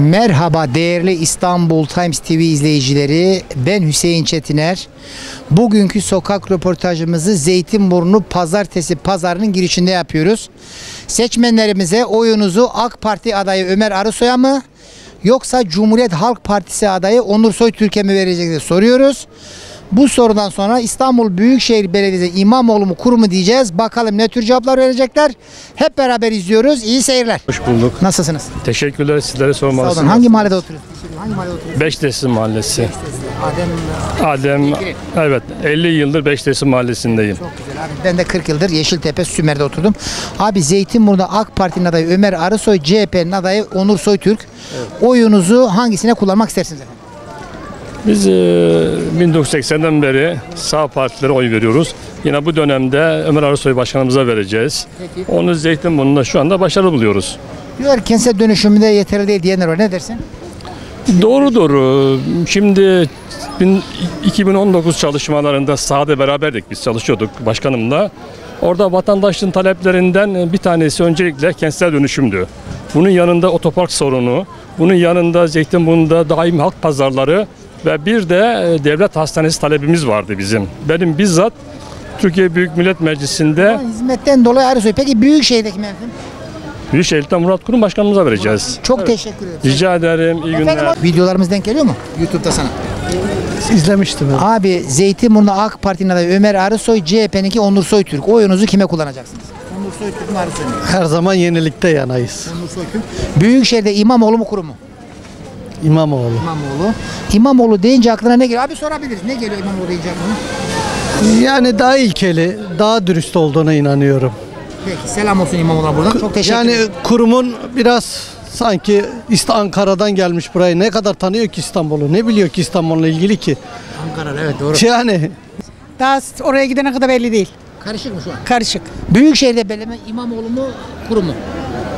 Merhaba değerli İstanbul Times TV izleyicileri. Ben Hüseyin Çetiner. Bugünkü sokak röportajımızı Zeytinburnu Pazartesi pazarının girişinde yapıyoruz. Seçmenlerimize oyunuzu AK Parti adayı Ömer Arısoy'a mı yoksa Cumhuriyet Halk Partisi adayı Onur Soytürk'e mi vereceksiniz soruyoruz. Bu sorudan sonra İstanbul Büyükşehir Belediyesi İmamoğlu mu kuru mu diyeceğiz. Bakalım ne tür cevaplar verecekler. Hep beraber izliyoruz. İyi seyirler. Hoş bulduk. Nasılsınız? Teşekkürler sizlere Sağ olun. sormalısınız. Hangi mahallede oturuyorsunuz? Hangi mahallede oturuyorsunuz? Beşdesi Mahallesi. Adem Adem, Fikri. evet 50 yıldır Beşdesi Mahallesi'ndeyim. Çok güzel abi. Ben de 40 yıldır Yeşiltepe Sümer'de oturdum. Abi Zeytinburnu'da AK Parti'nin adayı Ömer Arısoy, CHP'nin adayı Onur Soytürk. Oyunuzu hangisine kullanmak istersiniz efendim? Biz e, 1980'den beri sağ partilere oy veriyoruz. Yine bu dönemde Ömer Arısoy Başkanımıza vereceğiz. Peki. Onu Zeytinburnu'nda şu anda başarılı buluyoruz. Diyor kentsel dönüşümünde yeterli değil diyenler var. Ne dersin? Doğrudur. Şimdi bin- 2019 çalışmalarında sahada beraberdik biz çalışıyorduk başkanımla. Orada vatandaşın taleplerinden bir tanesi öncelikle kentsel dönüşümdü. Bunun yanında otopark sorunu, bunun yanında Zeytinburnu'nda daim halk pazarları ve bir de e, devlet hastanesi talebimiz vardı bizim. Benim bizzat Türkiye Büyük Millet Meclisi'nde Hizmetten dolayı Arısoy. Peki Büyükşehir'deki mi efendim? Büyükşehir'den Murat Kurum Başkanımıza vereceğiz. Çok teşekkür ederim. Rica ederim. iyi günler. Efendim, videolarımız denk geliyor mu? YouTube'da sana. İzlemiştim. evet. Abi Zeytinburnu AK Parti'nin adayı Ömer Arısoy, CHP'ninki Onur Soytürk. Oyunuzu kime kullanacaksınız? Onur Soytürk mü Arısoy mu? Her zaman yenilikte yanayız. Onur Soytürk. Büyükşehir'de İmamoğlu mu kurum mu? İmamoğlu. İmamoğlu. İmamoğlu deyince aklına ne geliyor? Abi sorabiliriz. Ne geliyor İmamoğlu deyince aklına? Yani daha ilkeli, daha dürüst olduğuna inanıyorum. Peki selam olsun İmamoğlu'na buradan. Çok teşekkür Yani ederim. kurumun biraz sanki Ankara'dan gelmiş burayı ne kadar tanıyor ki İstanbul'u? Ne biliyor ki İstanbul'la ilgili ki? Ankara evet doğru. Yani Daha oraya gidene kadar belli değil. Karışık mı şu an? Karışık. Büyükşehir'de belirleme İmamoğlu mu kurum mu?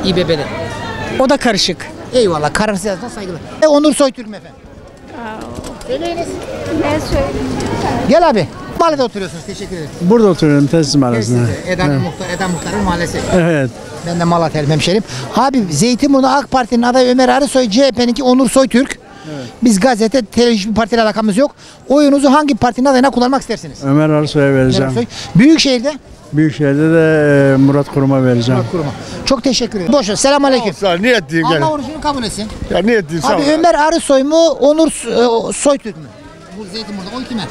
İBB'de. O da karışık. Eyvallah kararsız yazdan saygılar. E, Onur Soytürk mü efendim? Söyleyiniz. Ne söyleyeyim? Gel abi. Mahallede oturuyorsunuz. Teşekkür ederim. Burada oturuyorum Tesis Mahallesi'nde. Eda, Muhtar, Eda Muhtar'ın mahallesi. Evet. Ben de Malatya'lıyım hemşerim. Abi Zeytinburnu AK Parti'nin adayı Ömer Arısoy, CHP'ninki Onur Soytürk. Biz gazete, televizyon partiyle alakamız yok. Oyunuzu hangi partinin adayına kullanmak istersiniz? Ömer Arsoy'a Ömer vereceğim. Arısoy. Büyükşehir'de Büyükşehir'de de e, Murat Kurum'a vereceğim. Murat Kurum'a. Çok teşekkür ederim. Boş ver. Selam aleyküm. Sağ ol, niyet diyeyim gel. Allah orucunu kabul etsin. Ya niyet diyeyim sağ ol. Abi Ömer Arısoy mu, Onur e, Soytürk mü? Bu Zeytinburnu'da oy kime?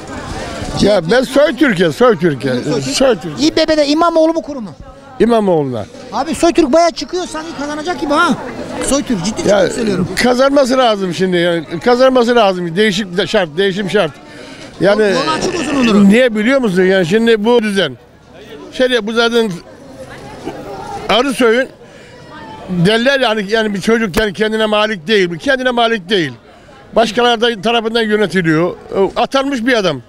Ya ben soy Türkiye, soy Türkiye. Soy Türkiye. İBB'de İmamoğlu mu kurum mu? İmamoğlu'na. Abi Soytürk bayağı çıkıyor sanki kazanacak gibi ha. Soytürk ciddi Ya ciddi söylüyorum. kazanması lazım şimdi. Yani, kazanması lazım. Değişik de şart, değişim şart. Yani Yol açık olsun Onur'un. niye biliyor musun? Yani şimdi bu düzen. Şey bu zaten Arısoy'un derler yani yani bir çocuk yani kendine malik değil. Kendine malik değil. Başkaları da tarafından yönetiliyor. Atanmış bir adam.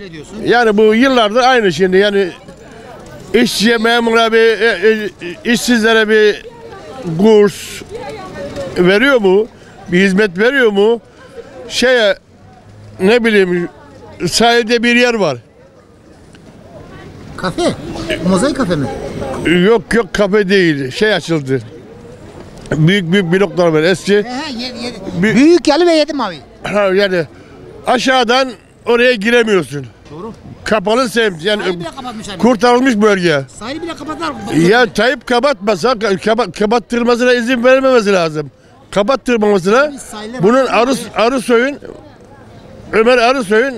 Öyle diyorsun. Yani bu yıllardır aynı şimdi yani işçiye, memura bir, e, e, işsizlere bir kurs veriyor mu? Bir hizmet veriyor mu? Şeye ne bileyim sahilde bir yer var. Kafe. Mozaik kafe mi? Yok yok kafe değil. Şey açıldı. Büyük büyük bloklar var eski. He he yedi, yedi. Bir- Büyük yalı ve yedi mavi. Ha, yani aşağıdan oraya giremiyorsun. Doğru. Kapalı semt yani Sahil bile kapatmışlar. kurtarılmış bölge. Sahili bile kapatlar. Ya Tayyip kapatmasa, kaba, kapattırmasına izin vermemesi lazım. Kapattırmamasına sahile bunun bakıyoruz Arı, Arısoy'un Ömer Arısoy'un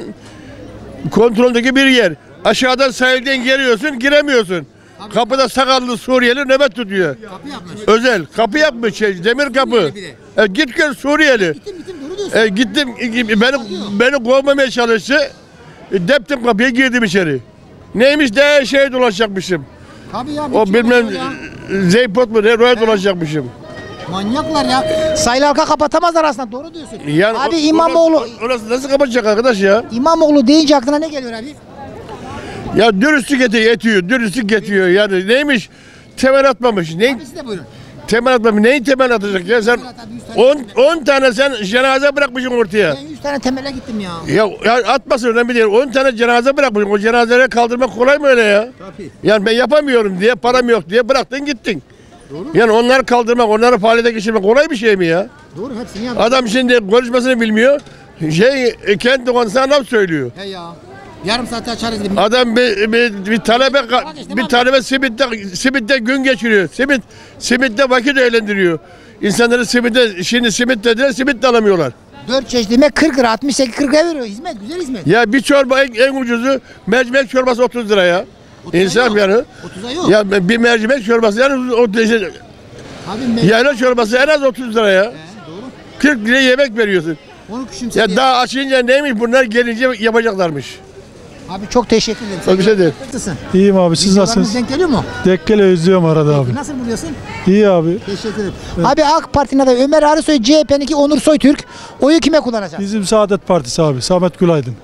kontrolündeki bir yer. Aşağıdan sahilden geliyorsun, giremiyorsun. Kapıda sakallı Suriyeli nöbet tutuyor. Kapı yapmış. Özel. Kapı yapmış şey, demir kapı. E, git gel Suriyeli. Gittim gittim doğru diyorsun. E, gittim, e, beni, beni kovmamaya çalıştı. E, deptim kapıya girdim içeri. Neymiş de şey dolaşacakmışım. Tabii ya. O bir bilmem. Zeypot mu ne roya dolaşacakmışım. Manyaklar ya. Sahil halka kapatamazlar aslında doğru diyorsun. Yani abi o- İmamoğlu Orası, orası nasıl kapatacak arkadaş ya? İmamoğlu deyince aklına ne geliyor abi? Ya dürüstlük eti yetiyor, dürüstlük yetiyor. Yani neymiş? Temel atmamış. Ne, Abi siz de buyurun. temel atmamış. Neyin temel atacak ya sen? 10 10 tane sen cenaze bırakmışsın ortaya. Ben 100 tane temele gittim ya. Ya, ya atmasın önemli değil. 10 tane cenaze bırakmışsın. O cenazeleri kaldırmak kolay mı öyle ya? Tabii. Yani ben yapamıyorum diye, param yok diye bıraktın gittin. Yani onları kaldırmak, onları faaliyete geçirmek kolay bir şey mi ya? Doğru hepsini yap. Adam şimdi konuşmasını bilmiyor. Şey e, kent lokantasına laf söylüyor. He ya. Yarım saate açarız. Adam bir, bir, bir talebe bir talebe simitte simitte gün geçiriyor. Simit simitte vakit eğlendiriyor. İnsanları simitte şimdi simit dediler simit de alamıyorlar. 4 çeşit yemek 40 lira 68 40 lira veriyor. Hizmet güzel hizmet. Ya bir çorba en, en ucuzu mercimek çorbası 30 lira ya. İnsan yok. yani. 30'a yok. Ya bir mercimek çorbası yani o me- yayla çorbası en az 30 lira ya. 40 lira yemek veriyorsun. onu küçümsedi. Ya daha açınca neymiş bunlar gelince yapacaklarmış. Abi çok teşekkür ederim. Bir şey değil. Nasılsın? İyiyim abi siz nasılsınız? denk geliyor mu? Dekkele özlüyorum arada abi. Nasıl buluyorsun? İyi abi. Teşekkür ederim. Abi AK Parti'nin adayı Ömer Arısoy, CHP'ninki Onur Soytürk. Oyu kime kullanacak? Bizim Saadet Partisi abi. Samet Gülaydın.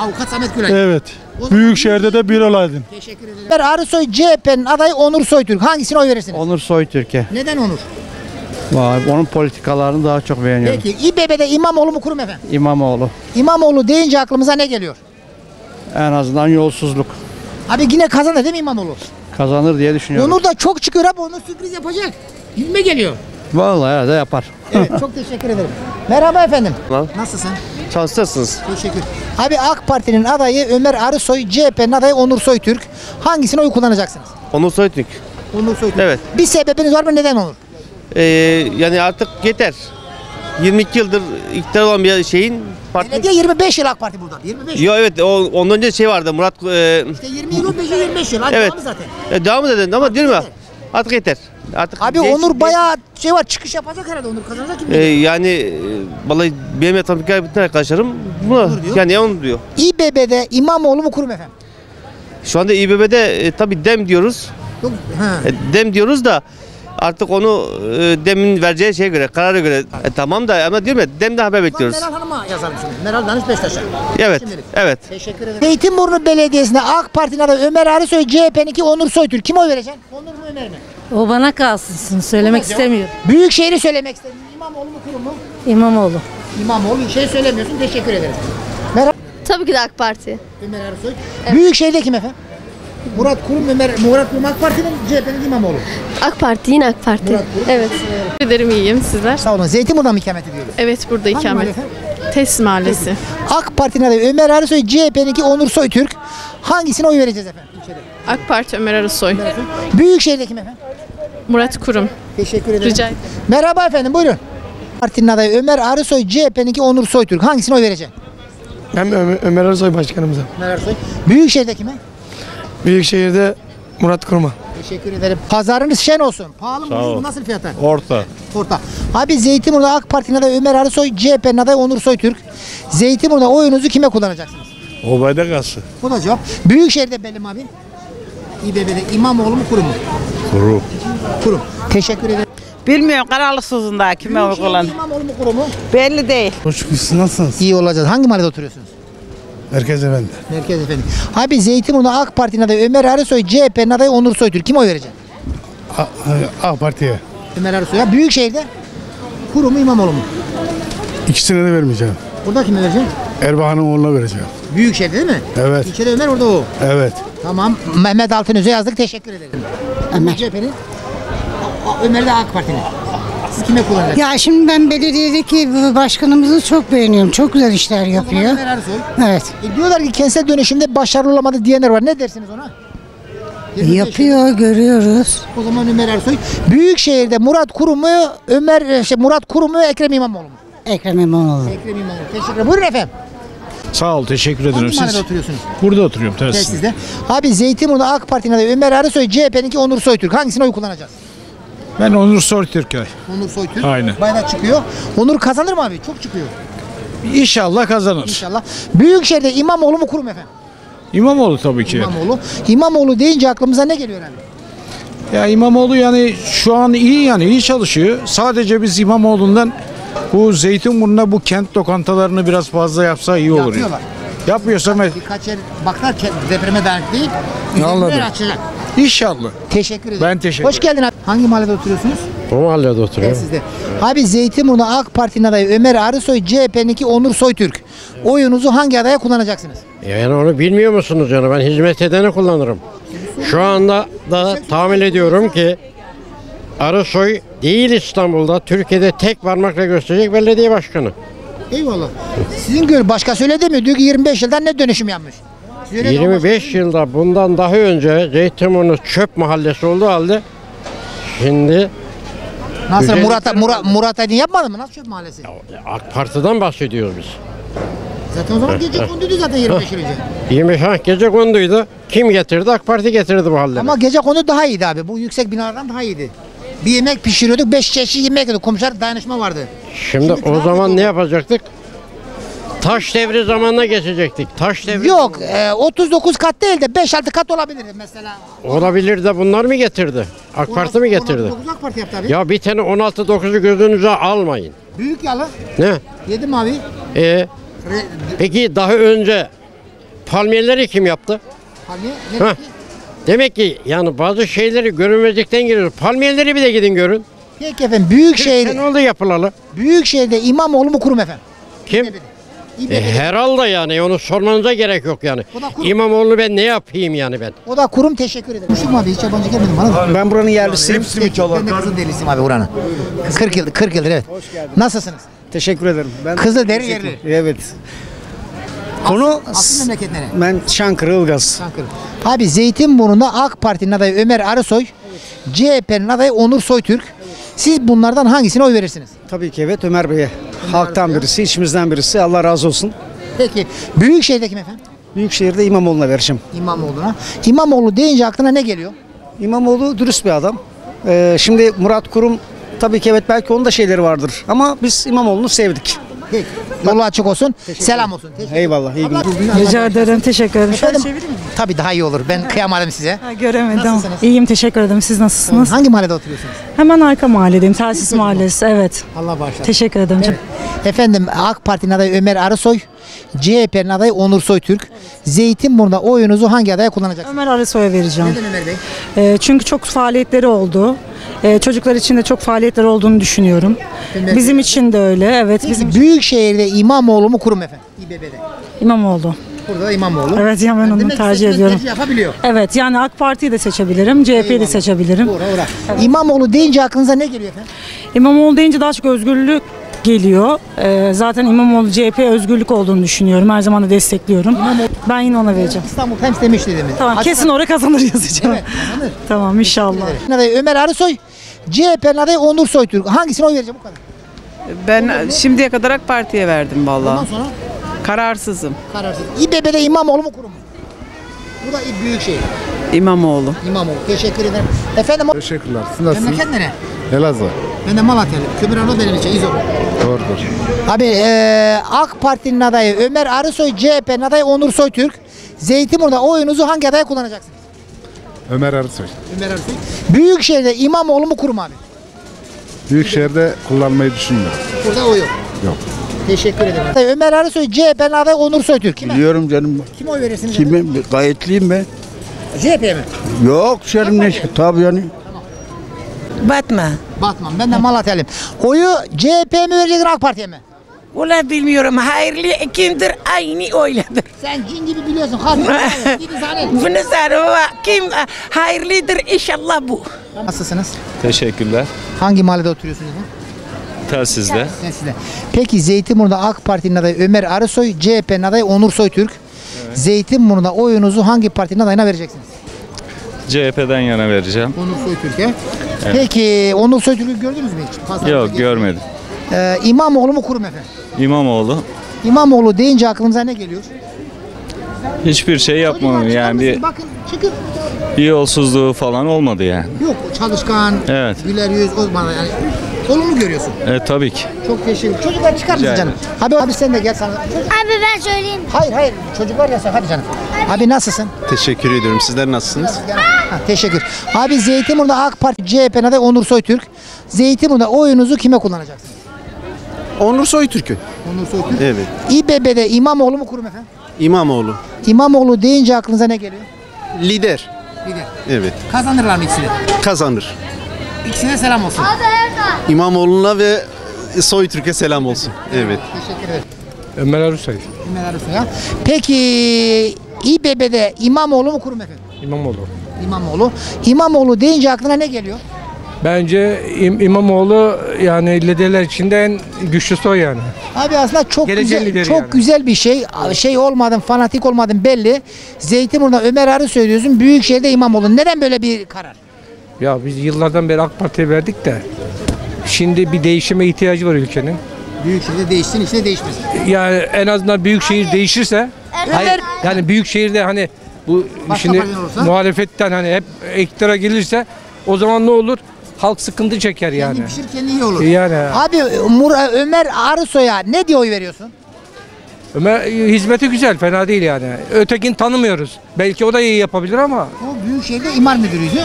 Avukat Samet Gülay. Evet. Zaman- Büyükşehir'de de bir olaydın. Teşekkür ederim. Ömer Arısoy, CHP'nin adayı Onur Soytürk. Hangisine oy verirsiniz? Onur Soytürk'e. Neden Onur? Vay, Onun politikalarını daha çok beğeniyorum. Peki İBB'de İmamoğlu mu kurum efendim? İmamoğlu. İmamoğlu deyince aklımıza ne geliyor? En azından yolsuzluk Abi yine kazanır değil mi İmamoğlu? kazanır diye düşünüyorum. Onur da çok çıkıyor abi. Onur sürpriz yapacak. Gitme geliyor. Vallahi herhalde yapar. Evet çok teşekkür ederim. Merhaba efendim. Lan. Nasılsın? Şanslısınız. Teşekkür. Abi AK Parti'nin adayı Ömer Arısoy, CHP'nin adayı Onur Soytürk. Hangisine oy kullanacaksınız? Onur Soytürk. Onur Soytürk. Evet. Bir sebebiniz var mı? Neden Onur? Ee, yani artık yeter. 22 yıldır iktidar olan bir şeyin parti... Belediye 25 yıl AK Parti burada. 25 yıl. Yo evet o, ondan önce şey vardı Murat... E, İşte 20 yıl 15 yıl 25 yıl. Hadi evet. devamı zaten. E, devam edin ama diyorum ya artık yeter. Artık Abi genç- Onur bayağı şey var çıkış yapacak herhalde Onur kazanacak gibi. E, yani e, vallahi benim etrafımdaki bütün arkadaşlarım bunu diyor. yani onu diyor. İBB'de İmamoğlu mu kurum efendim? Şu anda İBB'de e, tabii dem diyoruz. Yok. E, dem diyoruz da artık onu e, demin vereceği şeye göre, karara göre. E, tamam da ama diyorum ya demden haber bekliyoruz. Meral Hanım'a yazalım şimdi. Meral Danış Beştaş'a. Evet, Şimdilik. evet. Teşekkür ederim. Zeytinburnu Belediyesi'nde AK Parti'nin adayı Ömer Arısoy, CHP'ninki Onur Soytürk. Kim oy vereceksin? Onur mu Ömer mi? O bana kalsın. Söylemek istemiyorum. Büyükşehir'i söylemek istedim. İmamoğlu mu kurum mu? İmamoğlu. İmamoğlu şey söylemiyorsun. Teşekkür ederim. Merhaba Tabii ki de AK Parti. Ömer Arısoy. Büyükşehir'de kim efendim? Murat Kurum, Ömer, Murat Kurum AK Parti'nin CHP'nin İmamoğlu. AK Parti yine AK Parti. Murat Kurum. Evet. ederim iyiyim sizler. Sağ olun. Zeytinburnu'da mı ikamet ediyoruz? Evet burada Hangi ikamet. Tesis Mahallesi. AK Parti'nin adayı Ömer Arısoy, CHP'ninki Onur Soytürk. Hangisine oy vereceğiz efendim? İlçede. AK Parti Ömer Arısoy. Büyükşehir'de kim efendim? Murat Kurum. Teşekkür ederim. Rica ederim. Merhaba efendim buyurun. Partinin adayı Ömer Arısoy, CHP'ninki Onur Soytürk. Hangisine oy vereceksin? Ben Ömer, Ömer Arsoy başkanımıza. Ömer Arısoy. Büyükşehir'de kime? Büyükşehir'de Murat Kurum'a. Teşekkür ederim. Pazarınız şen olsun. Pahalı mı? ucuz mu? Nasıl fiyatlar? Orta. Orta. Abi Zeytinburnu'da AK Parti'nin adayı Ömer Arısoy, CHP'nin adayı Onur Soytürk. Zeytinburnu'da oyunuzu kime kullanacaksınız? Obada kalsın. Bu da cevap. Büyükşehir'de benim abi. İBB'de İmamoğlu mu kurum mu? Kuru. Kurum. Teşekkür ederim. Bilmiyorum kararlısızım daha kime oy Büyükşehir'de kullanır. İmamoğlu mu kurum mu? Belli değil. Hoş geldiniz. Nasılsınız? İyi olacağız. Hangi mahallede oturuyorsunuz? Merkez Efendi. Merkez efendim. Abi Zeytinburnu'da AK Parti'nin adayı Ömer Arısoy, CHP'nin adayı Onur Soytürk. Kim oy vereceksin? A, Parti'ye. Ömer Arısoy'a. Büyükşehir'de kurum mu İmamoğlu mu? İkisine de vermeyeceğim. Burada kime vereceksin? Erbakan'ın oğluna vereceğim. Büyükşehir'de değil mi? Evet. İlçede Ömer orada o. Evet. Tamam. Mehmet Altınöz'e yazdık. Teşekkür ederim. Ömer. CHP'nin. Ömer de AK Parti'nin. Siz kime kullanacaksınız? Ya şimdi ben belediyedeki başkanımızı çok beğeniyorum. Çok güzel işler yapıyor. Ömer Arısoy. Evet. E diyorlar ki kentsel dönüşümde başarılı olamadı diyenler var. Ne dersiniz ona? 25 yıl. Yapıyor, görüyoruz. O zaman Ömer Ersoy. Büyükşehir'de Murat Kurum mu, Ömer e, şey Murat Kurum mu, Ekrem İmamoğlu mu? Ekrem İmamoğlu. Ekrem İmamoğlu. Teşekkür ederim. Buyurun efendim. Sağ ol. Teşekkür ederim. Hangi Siz oturuyorsunuz? burada oturuyorum. Tersine. Telsizde. Abi Zeytinburnu AK Parti'nin adayı Ömer Arısoy, CHP'ninki Onur Soytürk. Hangisine oy kullanacağız? Ben Onur Sortürk'e. Onur Soytürk. Aynen. Bayağı çıkıyor. Onur kazanır mı abi? Çok çıkıyor İnşallah kazanır. inşallah. Büyükşehir'de İmamoğlu mu kurum efendim? İmamoğlu tabii ki. İmamoğlu. İmamoğlu deyince aklımıza ne geliyor abi? Ya İmamoğlu yani şu an iyi yani iyi çalışıyor. Sadece biz İmamoğlu'ndan bu Zeytinburnu'na bu kent lokantalarını biraz fazla yapsa iyi olur. Yapıyorlar. Yapıyorsa me- Birkaç yer baklar depreme dayanıklı değil. Anladım. Açacak. İnşallah. Teşekkür ederim. Ben teşekkür Hoş geldin abi. Hangi mahallede oturuyorsunuz? O mahallede oturuyorum. Sizde. Abi Zeytinburnu AK Parti'nin adayı Ömer Arısoy, CHP'ninki Onur Soytürk. Oyunuzu hangi adaya kullanacaksınız? Yani onu bilmiyor musunuz yani ben hizmet edeni kullanırım. Şu anda da tahmin ediyorum ki Arısoy değil İstanbul'da Türkiye'de tek parmakla gösterecek belediye başkanı. Eyvallah. Sizin gör başka söyledi mi? Diyor ki 25 yıldan ne dönüşüm yapmış? Siz öyle diyor, 25 yılda bundan daha önce Zeytinburnu çöp mahallesi olduğu halde şimdi Nasıl Güzel Murat Murat Murat Aydın yapmadı mı? Nasıl çöp mahallesi? AK Parti'den bahsediyoruz biz. Zaten o zaman gece konduydu zaten 25 yıl önce. 25 ha gece konduydu. Kim getirdi? AK Parti getirdi bu halleri. Ama gece kondu daha iyiydi abi. Bu yüksek binalardan daha iyiydi. Bir yemek pişiriyorduk, 5 çeşit yemek yedik. Komşular dayanışma vardı. Şimdi Şimdi o zaman ne yapacaktık? Taş devri zamanına geçecektik. Taş devri Yok, e, 39 kat değil de 5-6 kat olabilir mesela. olabilir de bunlar mı getirdi? AK Parti mi getirdi? 19 AK Parti yaptı abi. Ya bir tane 16-9'u gözünüze almayın. Büyük yalı. Ne? Yedim abi. E, Re, peki daha önce palmiyeleri kim yaptı? hani ne Heh. Demek ki yani bazı şeyleri görünmezlikten giriyoruz. Palmiyeleri bir de gidin görün. Peki efendim büyük Ne şehir, oldu yapılalı? büyük şehirde İmamoğlu mu kurum efendim? Kim? E, herhalde yani onu sormanıza gerek yok yani. O da kurum. İmamoğlu ben ne yapayım yani ben? O da kurum teşekkür ederim. Kuşum abi hiç yabancı gelmedim bana. Ben buranın yerlisiyim. Peki, ben de Kızılderiliyim abi buranın. 40 yıldır, 40 yıldır evet. Nasılsınız? Teşekkür ederim. Ben Kızılderi yerli. Evet. Konu Asıl memleket nere? ben Çankırı Ilgaz. Çankırı. Abi Zeytinburnu'nda AK Parti'nin adayı Ömer Arısoy, CHP'nin adayı Onur Soytürk. Siz bunlardan hangisine oy verirsiniz? Tabii ki evet Ömer Bey'e. Halktan birisi, içimizden birisi. Allah razı olsun. Peki Büyükşehir'de kim efendim? Büyükşehir'de İmamoğlu'na vereceğim. İmamoğlu'na. İmamoğlu deyince aklına ne geliyor? İmamoğlu dürüst bir adam. Ee, şimdi Murat Kurum tabii ki evet belki onun da şeyleri vardır. Ama biz İmamoğlu'nu sevdik. Peki. Yolu açık olsun. Selam olsun. Teşekkür Eyvallah. iyi günler. Rica ederim. Teşekkür ederim. Şöyle Efendim, tabii daha iyi olur. Ben kıyamadım size. Ha, göremedim. Nasılsınız? İyiyim teşekkür ederim. Siz nasılsınız? Hangi mahallede oturuyorsunuz? Hemen arka mahalledeyim. Telsiz mahallesi. Evet. Allah bağışlasın. Teşekkür ederim. Evet. Efendim AK Parti'nin adayı Ömer Arısoy, CHP'nin adayı Onur Soytürk. Zeytinburnu'nda oyunuzu hangi adaya kullanacaksınız? Ömer Arısoy'a vereceğim. Neden Ömer Bey? Ee, çünkü çok faaliyetleri oldu. Ee, çocuklar için de çok faaliyetleri olduğunu düşünüyorum. Ömer Bizim Bey. için de öyle. Evet. Bizim Peki Büyükşehir'de İmamoğlu mu kurum efendim? İBB'de. İmamoğlu. Burada da İmamoğlu. Evet ya ben onu Demek tercih ediyorum. tercih yapabiliyor. Evet yani AK Parti'yi de seçebilirim. CHP'yi de seçebilirim. Uğra uğra. İmamoğlu deyince aklınıza ne geliyor efendim? İmamoğlu deyince daha çok özgürlük geliyor. Ee, zaten İmamoğlu CHP özgürlük olduğunu düşünüyorum. Her zaman da destekliyorum. Ben yine ona vereceğim. İstanbul Times demişti demin. Tamam Açık- kesin oraya kazanır yazacağım. Evet, kazanır. Tamam inşallah. adayı Ömer Arısoy, CHP'nin adayı Onur Soytürk. Hangisine oy vereceğim bu kadar? Ben şimdiye kadar AK Parti'ye verdim Ondan vallahi. sonra Kararsızım. kararsız. İBB'de İmamoğlu mu kurum? Bu da büyük şey. İmamoğlu. İmamoğlu. Teşekkür ederim. Efendim Teşekkürler. Siz nasılsınız? memleket nere? Elazığ. Ben de Malatyalıyım. Kömürhanı benim için. İzol. Doğrudur. Abi eee AK Parti'nin adayı Ömer Arısoy, CHP'nin adayı Onur Soytürk. Zeytinburnu'da oyunuzu hangi adaya kullanacaksınız? Ömer Arısoy. Ömer Arısoy. Büyükşehir'de İmamoğlu mu kurum abi? Büyükşehir'de kullanmayı düşünmüyorum. Burada o yok. Yok. Teşekkür ederim. Ömer Arısoy, CHP'nin adayı Onur Soytürk. Kime? Biliyorum canım. Kime oy verirsiniz? Kime? Gayetliyim ben. CHP'ye mi? Yok canım ne şey. Tabii yani. Batma. Batman. Ben de Malatyalıyım. Oyu CHP'ye mi vereceksin AK Parti'ye mi? Ula bilmiyorum. Hayırlı kimdir? Aynı oyladır. Sen cin gibi biliyorsun. Bunu sarı kim hayırlıdır inşallah bu. Nasılsınız? Teşekkürler. Hangi mahallede oturuyorsunuz? Telsizde. Sizde. Peki Zeytinburnu'da AK Parti'nin adayı Ömer Arısoy, CHP'nin adayı Onur Soytürk. Zeytinburnu'da oyunuzu hangi partinin adayına vereceksiniz? CHP'den yana vereceğim. Onur Soytürk'e. Evet. Peki Onur Soytürk'ü gördünüz mü hiç? Pazarda Yok gezip- görmedim. Ee, İmamoğlu mu kurum efendim? İmamoğlu İmamoğlu deyince aklınıza ne geliyor? hiçbir şey yapmadı yani bir, Bakın çıkın. bir yolsuzluğu falan olmadı yani. Yok çalışkan, Evet. güler yüz, bana yani olumlu görüyorsun. E, tabii ki. Çok teşekkür Çocuklar çıkar mısın canım? Abi abi sen de gel sana. Abi ben söyleyeyim. Hayır hayır çocuklar ya sen hadi canım. Abi nasılsın? Teşekkür ediyorum. Sizler nasılsınız? Ha, teşekkür. Abi Zeytinburnu'da AK Parti CHP'nin adayı Onur Soytürk. Zeytinburnu'da oyunuzu kime kullanacaksınız? Onur Soytürk'ü. Onur Soytürk. Evet. İBB'de İmamoğlu mu kurum efendim? İmamoğlu. İmamoğlu deyince aklınıza ne geliyor? Lider. Lider. Evet. Kazanırlar mı ikisini? Kazanır. İkisine selam olsun. İmamoğlu'na ve Soytürk'e selam olsun. Evet. Teşekkür ederim. Ömer Arısoy. Ömer Arısoy'a. Peki İBB'de İmamoğlu mu kurum efendim? İmamoğlu. İmamoğlu. İmamoğlu deyince aklına ne geliyor? Bence İm- İmamoğlu yani liderler içinde en güçlüsü o yani. Abi aslında çok Geleceğin güzel, çok yani. güzel bir şey. Şey olmadın, fanatik olmadın belli. Zeytinburnu'na Ömer Arı söylüyorsun. Büyükşehir'de İmamoğlu. Neden böyle bir karar? Ya biz yıllardan beri AK Parti'ye verdik de şimdi bir değişime ihtiyacı var ülkenin. Büyükşehir'de değişsin, içinde değişmesin. Yani en azından büyük şehir değişirse hayır, yani büyük şehirde hani bu Başka şimdi muhalefetten hani hep iktidara gelirse o zaman ne olur? Halk sıkıntı çeker yani. Kendi pişir kendi iyi olur. Yani. Abi Mur- Ömer Arısoy'a ne diye oy veriyorsun? Ömer hizmeti güzel, fena değil yani. Ötekini tanımıyoruz. Belki o da iyi yapabilir ama O Büyükşehir'de imar müdürüydü.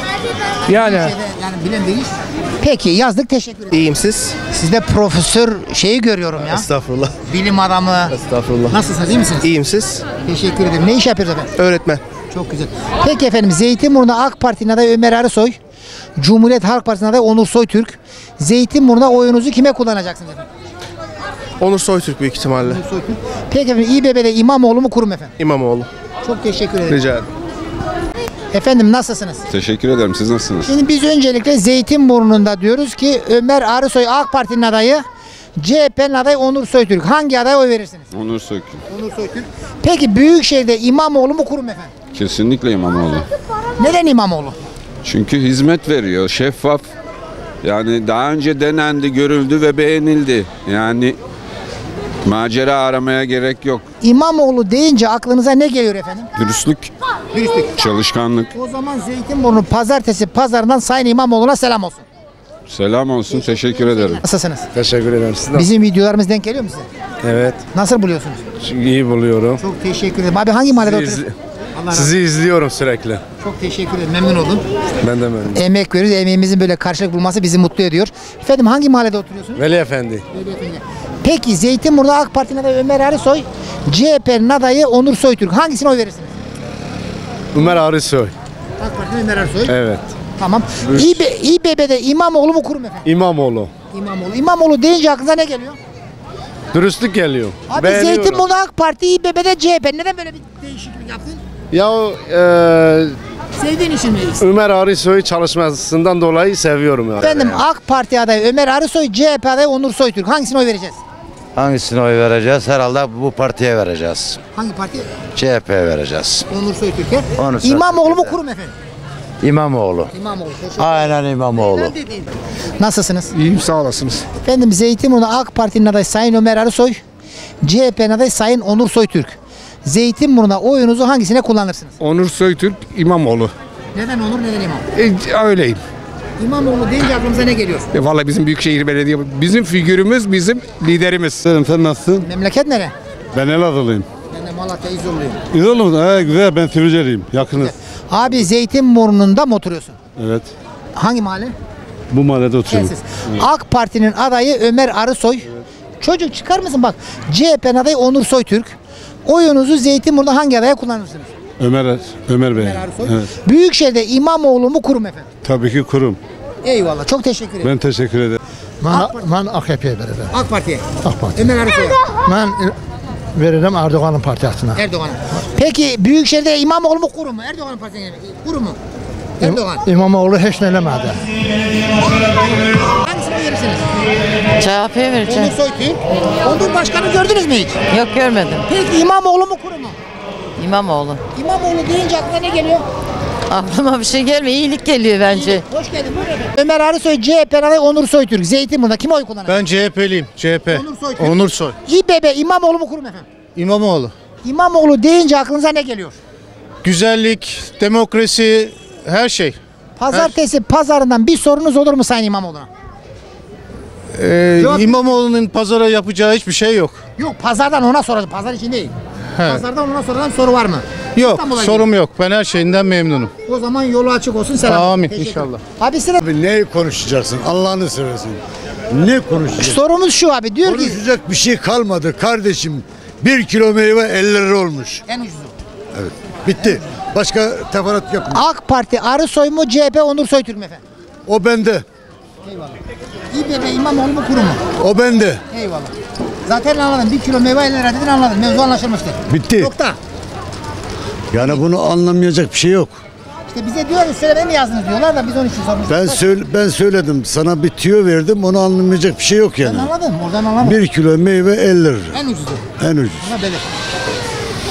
yani Büyükşehir'de yani bilen değiliz. Peki yazdık teşekkür ederim. İyiyim siz? Sizde profesör şeyi görüyorum ya. Estağfurullah. Bilim adamı. Estağfurullah. Nasılsınız iyi misiniz? İyiyim siz? Teşekkür ederim. Ne iş yapıyoruz efendim? Öğretmen. Çok güzel. Peki efendim Zeytinburnu'na AK Parti'nin adayı Ömer Arısoy, Cumhuriyet Halk Partisi'nin adayı Onur Soytürk. Zeytinburnu'na oyunuzu kime kullanacaksınız efendim? Onur Soytürk büyük ihtimalle. Peki efendim İBB'de İmamoğlu mu kurum efendim? İmamoğlu. Çok teşekkür ederim. Rica ederim. Efendim nasılsınız? Teşekkür ederim. Siz nasılsınız? Şimdi biz öncelikle Zeytinburnu'nda diyoruz ki Ömer Arısoy AK Parti'nin adayı, CHP'nin adayı Onur Soytürk. Hangi adaya oy verirsiniz? Onur Sökün. Onur Soytürk. Peki Büyükşehir'de İmamoğlu mu kurum efendim? Kesinlikle İmamoğlu. Neden İmamoğlu? Çünkü hizmet veriyor. Şeffaf. Yani daha önce denendi, görüldü ve beğenildi. Yani macera aramaya gerek yok. İmamoğlu deyince aklınıza ne geliyor efendim? Dürüstlük, Dürüstlük. çalışkanlık. O zaman Zeytinburnu pazartesi pazarından Sayın İmamoğlu'na selam olsun. Selam olsun. Teşekkür ederim. Nasılsınız? Teşekkür ederim. Siz Bizim videolarımız denk geliyor mu size? Evet. Nasıl buluyorsunuz? iyi buluyorum. Çok teşekkür ederim. Abi hangi mahallede oturuyorsunuz? Sizi izliyorum sürekli. Çok teşekkür ederim. Memnun oldum. Ben de memnunum. Emek veriyoruz. Emeğimizin böyle karşılık bulması bizi mutlu ediyor. Efendim hangi mahallede oturuyorsunuz? Veli Efendi. Peki Zeytinburnu AK Parti'nin adayı Ömer Arısoy, CHP'nin adayı Onur Soytürk. Hangisine oy verirsiniz? Ömer Arısoy. AK Parti'nin Ömer Arısoy. Evet. Tamam. İB, İBB'de İmamoğlu mu kurum efendim? İmamoğlu. İmamoğlu. İmamoğlu deyince aklınıza ne geliyor? Dürüstlük geliyor. Abi. Zeytinburnu AK Parti, İBB'de CHP. Neden böyle bir değişiklik yaptın? Ya e, Sevdiğin için mi? Ömer Arısoy çalışmasından dolayı seviyorum yani. Efendim AK Parti adayı Ömer Arısoy, CHP adayı Onur Soytürk. Hangisine oy vereceğiz? Hangisine oy vereceğiz? Herhalde bu partiye vereceğiz. Hangi parti? CHP'ye vereceğiz. Onur Soytürk'e. Onur İmamoğlu mu kurum efendim? İmamoğlu. İmamoğlu. Aynen İmamoğlu. Nasılsınız? İyiyim sağ olasınız. Efendim Zeytinburnu AK Parti'nin adayı Sayın Ömer Arısoy, CHP'nin adayı Sayın Onur Soytürk. Zeytinburnu'na oyunuzu hangisine kullanırsınız? Onur Soytürk İmamoğlu. Neden Onur neden İmam? E, öyleyim. İmamoğlu deyince aklımıza ne geliyor? E, vallahi bizim Büyükşehir Belediye bizim figürümüz bizim liderimiz. Selam sen nasılsın? Memleket nere? Ben Elazığlıyım. Ben de Malatya İzoluyum. Musun? He, güzel ben Sivriceliyim. Yakınız. Abi Zeytinburnu'nda mı oturuyorsun? Evet. Hangi mahalle? Bu mahallede oturuyorum. Telsiz. AK Parti'nin adayı Ömer Arısoy. Çocuk çıkar mısın bak? CHP'nin adayı Onur Soytürk. Oyunuzu Zeytinburnu'da hangi adaya kullanırsınız? Ömer Ömer Bey. Arısoy. Evet. Büyükşehir'de İmamoğlu mu kurum efendim? Tabii ki kurum. Eyvallah çok teşekkür ederim. Ben teşekkür ederim. Ben, ben AKP'ye veririm. AK Parti'ye. AK Parti. Ömer Arısoy'a. Ben veririm Erdoğan'ın partisine. Erdoğan'a. Peki Büyükşehir'de İmamoğlu mu kurum mu? Erdoğan'ın partisine. Kurum mu? Erdoğan. İmamoğlu hiç nelemedi. Hangisine verirsiniz? CHP'ye vereceğim. Onur Soytürk. Onur Başkanı gördünüz mü hiç? Yok görmedim. Peki İmamoğlu mu kurum mu? İmamoğlu. İmamoğlu deyince aklına ne geliyor? Aklıma bir şey gelmiyor. İyilik geliyor bence. Hoş geldin. Buyurun efendim. Ömer Arısoy, CHP adayı Onur Soytürk. Zeytinburnu'da kim oy kullanır? Ben CHP'liyim. CHP. Onur Soytürk. Onur Soy. İBB İmamoğlu mu kurum efendim? İmamoğlu. İmamoğlu deyince aklınıza ne geliyor? Güzellik, demokrasi, her şey. Pazartesi pazarından bir sorunuz olur mu Sayın İmamoğlu'na? Ee, İmamoğlu'nun pazara yapacağı hiçbir şey yok. Yok pazardan ona soracağım. Pazar için değil. He. Pazardan ona soracağım soru var mı? Yok, İstanbul'a sorum yok. Ben her şeyinden memnunum. O zaman yolu açık olsun. Selam. Amin Teşekkür inşallah. Abi sıra... Abi ne konuşacaksın? Allah'ını seversin. Ne konuşacaksın? Sorumuz şu abi diyor ki Konuşacak bir şey kalmadı kardeşim. Bir kilo meyve 50 lira olmuş. en ucuzu. Evet. Bitti. Başka teferruat yapma. AK Parti Arısoy mu CHP Onur Soytürk mü efendim? O bende. Eyvallah. İBB İmamoğlu mu kurum mu? O bende. Eyvallah. Zaten anladım. Bir kilo meyve 50 lira dedin anladım. Mevzu anlaşılmıştır. Bitti. Nokta. Yani bunu anlamayacak bir şey yok. İşte bize diyor söylemeni mi yazdınız diyorlar da biz onun için sormuştuk. Ben söyle, ben söyledim. Sana bir tüyo verdim. Onu anlamayacak bir şey yok Ben yani. anladım. Oradan anlamadım. Bir kilo meyve 50 lira. En ucuzu. En ucuz. Buna böyle.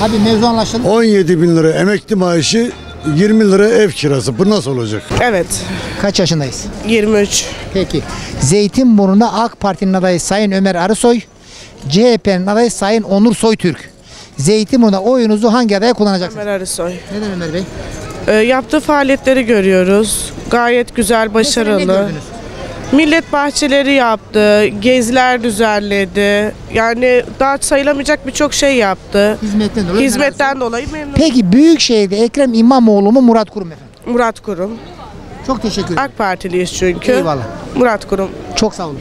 Abi mevzu anlaşıldı. 17 bin lira emekli maaşı 20 lira ev kirası. Bu nasıl olacak? Evet. Kaç yaşındayız? 23. Peki. Zeytinburnu'nda AK Parti'nin adayı Sayın Ömer Arısoy, CHP'nin adayı Sayın Onur Soytürk. Zeytinburnu'nda oyunuzu hangi adaya kullanacaksınız? Ömer Arısoy. Neden Ömer Bey? Ee, yaptığı faaliyetleri görüyoruz. Gayet güzel, başarılı. Millet bahçeleri yaptı, geziler düzenledi. Yani daha sayılamayacak birçok şey yaptı. Hizmetten dolayı. Hizmetten dolayı memnun. Peki Büyükşehir'de Ekrem İmamoğlu mu Murat Kurum efendim? Murat Kurum. Çok teşekkür ederim. AK Partiliyiz çünkü. Eyvallah. Murat Kurum. Çok sağ olun.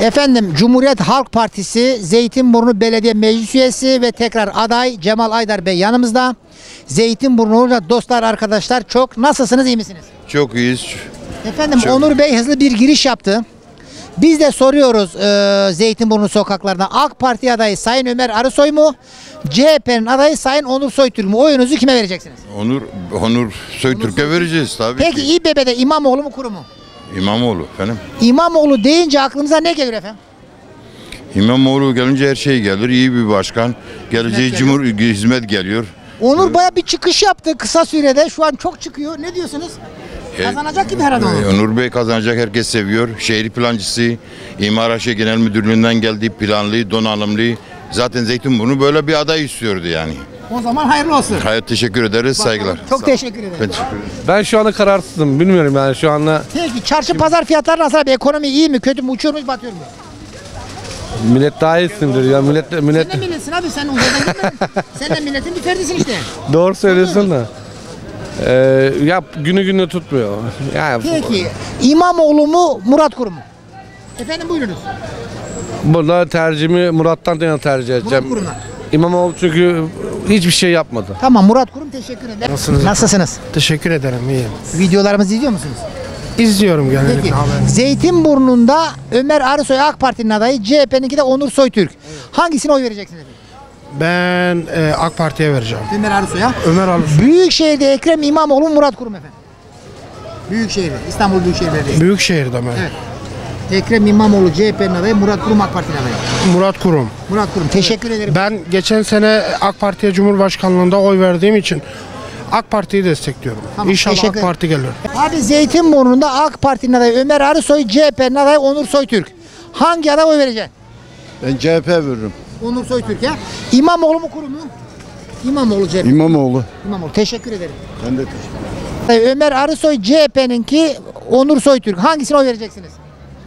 Efendim Cumhuriyet Halk Partisi Zeytinburnu Belediye Meclis Üyesi ve tekrar aday Cemal Aydar Bey yanımızda. Zeytinburnu'da dostlar arkadaşlar çok nasılsınız iyi misiniz? Çok iyiyiz. Efendim Çok- Onur Bey hızlı bir giriş yaptı. Biz de soruyoruz e, Zeytinburnu sokaklarında AK Parti adayı Sayın Ömer Arısoy mu? CHP'nin adayı Sayın Onur Soytürk mü? Oyunuzu kime vereceksiniz? Onur Onur Soytürk'e vereceğiz tabii Peki ki. İBB'de İmamoğlu mu Kurum mu? İmamoğlu efendim. İmamoğlu deyince aklınıza ne gelir efendim? İmamoğlu gelince her şey gelir. İyi bir başkan. Geleceği Hizmet cumhur hizmet geliyor. Onur baya bir çıkış yaptı kısa sürede. Şu an çok çıkıyor. Ne diyorsunuz? Kazanacak gibi herhalde Onur. Ee, Onur Bey kazanacak herkes seviyor. Şehir plancısı, İmar Aşı Genel Müdürlüğü'nden geldiği planlı, donanımlı. Zaten Zeytinburnu böyle bir aday istiyordu yani. O zaman hayırlı olsun. Hayat teşekkür ederiz. Saygılar. Çok teşekkür ederim. Ben teşekkür ederim. Ben şu anda kararsızım. Bilmiyorum yani şu anda Peki çarşı pazar fiyatları nasıl abi? Ekonomi iyi mi? Kötü mü? Uçuyor mu? Batıyor mu? millet daha iyisindir ya. Millet millet Sen de milletsin abi. Sen uzaydan gelmedin. Sen de milletin bir ferdisin işte. doğru söylüyorsun da. Ee, yap günü günü tutmuyor. Yani Peki İmamoğlu mu? Murat Kurum mu? Efendim buyurunuz. burada tercihimi Murat'tan yana tercih edeceğim. Murat Kurum'a. İmamoğlu çünkü hiçbir şey yapmadı. Tamam Murat Kurum teşekkür ederim. Nasılsınız? Nasılsınız? Teşekkür ederim iyiyim. Videolarımızı izliyor musunuz? İzliyorum genellikle Peki. haber. Zeytinburnu'nda Ömer Arısoy AK Parti'nin adayı, CHP'ninki de Onur Soytürk. Hangisine oy vereceksiniz efendim? Ben e, AK Parti'ye vereceğim. Ömer Arısoy'a. Ömer Alus. Büyükşehir'de Ekrem İmamoğlu, Murat Kurum efendim. Büyükşehir'de, İstanbul Büyükşehir Belediyesi. Büyükşehir'de mi? Evet. Ekrem İmamoğlu CHP'nin adayı, Murat Kurum AK Parti'nin adayı. Murat Kurum. Murat Kurum teşekkür ederim. Ben geçen sene AK Parti'ye Cumhurbaşkanlığında oy verdiğim için AK Parti'yi destekliyorum. Tamam, İnşallah AK ederim. Parti gelir. Abi Zeytinburnu'nda AK Parti'nin adayı Ömer Arısoy, CHP'nin adayı Onur Soytürk. Hangi adaya oy vereceksin? Ben CHP veririm. Onur Soytürk'e. İmamoğlu mu Kurum mu? İmamoğlu CHP. İmamoğlu. İmamoğlu teşekkür ederim. Ben de teşekkür Ömer Arısoy CHP'ninki Onur Soytürk. Hangisine oy vereceksiniz?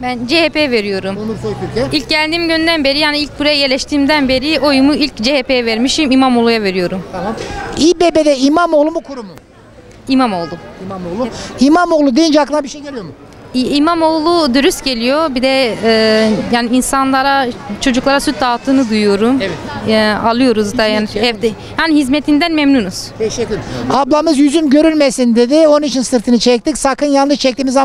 Ben CHP veriyorum. Onur Soytürk'e. İlk geldiğim günden beri yani ilk buraya yerleştiğimden beri oyumu ilk CHP'ye vermişim. İmamoğlu'ya veriyorum. Tamam. İBB'de İmamoğlu mu Kurum mu? İmamoğlu. İmamoğlu. İmamoğlu deyince aklına bir şey geliyor mu? İ- İmamoğlu dürüst geliyor. Bir de e, yani insanlara, çocuklara süt dağıttığını duyuyorum. Evet. alıyoruz da yani evde. Yani hizmetinden memnunuz. Teşekkür Ablamız yüzüm görülmesin dedi. Onun için sırtını çektik. Sakın yanlış çektiğimiz